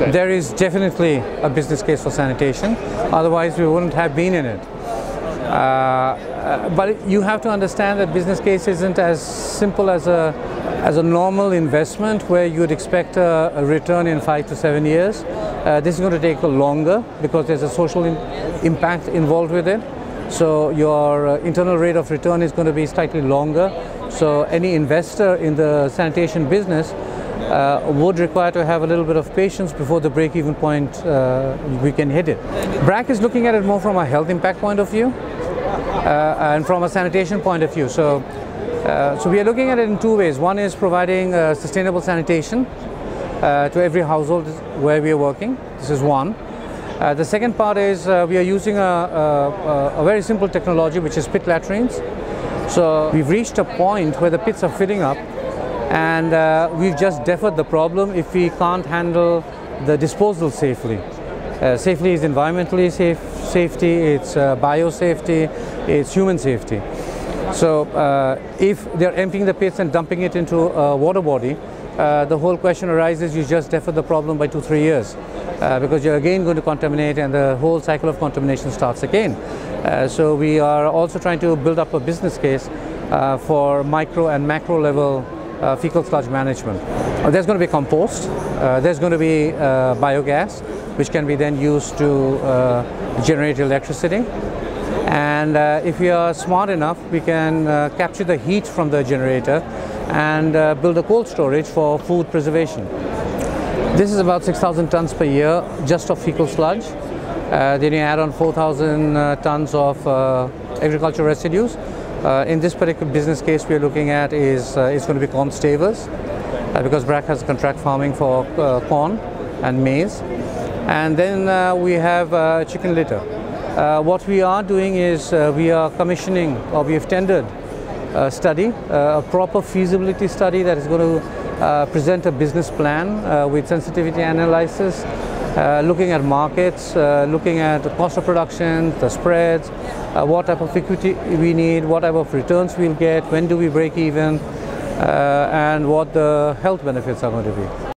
There is definitely a business case for sanitation, otherwise we wouldn't have been in it. Uh, but you have to understand that business case isn't as simple as a as a normal investment where you would expect a, a return in five to seven years. Uh, this is going to take longer because there's a social in impact involved with it. So your uh, internal rate of return is going to be slightly longer. So any investor in the sanitation business uh, would require to have a little bit of patience before the break-even point uh, we can hit it. BRAC is looking at it more from a health impact point of view uh, and from a sanitation point of view. So, uh, so we are looking at it in two ways. One is providing uh, sustainable sanitation uh, to every household where we are working. This is one. The second part is we are using a, a, a, very simple technology which is pit latrines. So we've reached a point where the pits are filling up and uh, we've just deferred the problem if we can't handle the disposal safely. Uh, safely is environmentally safe, safety, it's uh, biosafety, it's human safety. So uh, if they're emptying the pits and dumping it into a water body, uh, the whole question arises you just defer the problem by two, three years uh, because you're again going to contaminate and the whole cycle of contamination starts again. So we are also trying to build up a business case for micro and macro level uh, fecal sludge management. Uh, there's going to be compost, there's going to be biogas, which can be then used to generate electricity. And if we are smart enough, we can capture the heat from the generator and uh, build a cold storage for food preservation. This is about 6,000 tons per year just of fecal sludge. Uh, then you add on 4,000 uh, tons of uh, agricultural residues. Uh, in this particular business case we are looking at is uh, it's going to be corn stovers because BRAC has contract farming for corn and maize. And then we have chicken litter. what we are doing is we are commissioning or we have tendered uh, study, uh, a proper feasibility study that is going to uh, present a business plan with sensitivity analysis, uh, looking at markets, uh, looking at the cost of production, the spreads, uh, what type of equity we need, what type of returns we'll get, when do we break even, and what the health benefits are going to be.